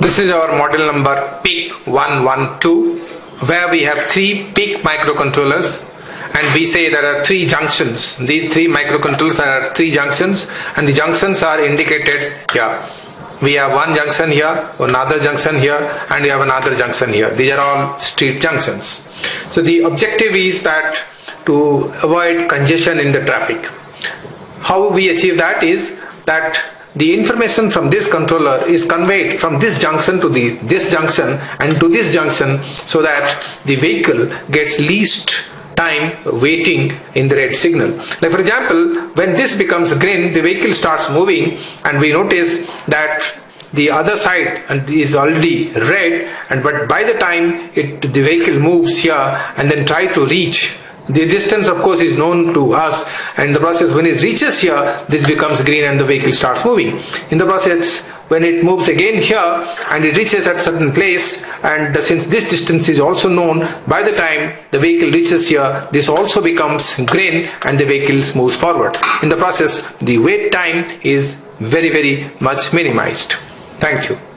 This is our model number PIC 112 where we have three PIC microcontrollers and we say there are three junctions. These three microcontrollers are three junctions and the junctions are indicated here. We have one junction here, another junction here and we have another junction here. These are all street junctions. So the objective is that to avoid congestion in the traffic. How we achieve that is that the information from this controller is conveyed from this junction to the, this junction and to this junction so that the vehicle gets least time waiting in the red signal. Like for example, when this becomes green, the vehicle starts moving and we notice that the other side is already red and but by the time it the vehicle moves here and then try to reach the distance of course is known to us and the process when it reaches here this becomes green and the vehicle starts moving. In the process when it moves again here and it reaches at certain place and since this distance is also known by the time the vehicle reaches here this also becomes green and the vehicle moves forward. In the process the wait time is very very much minimized. Thank you.